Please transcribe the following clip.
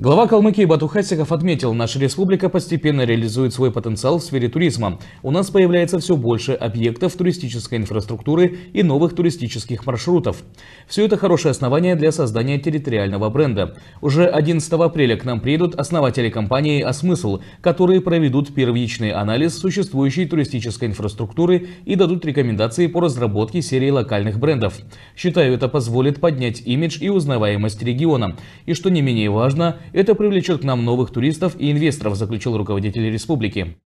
Глава Калмыкии Бату Хасиков отметил, наша республика постепенно реализует свой потенциал в сфере туризма. У нас появляется все больше объектов туристической инфраструктуры и новых туристических маршрутов. Все это хорошее основание для создания территориального бренда. Уже 11 апреля к нам приедут основатели компании «Осмысл», которые проведут первичный анализ существующей туристической инфраструктуры и дадут рекомендации по разработке серии локальных брендов. Считаю, это позволит поднять имидж и узнаваемость региона. И что не менее важно – это привлечет к нам новых туристов и инвесторов, заключил руководитель республики.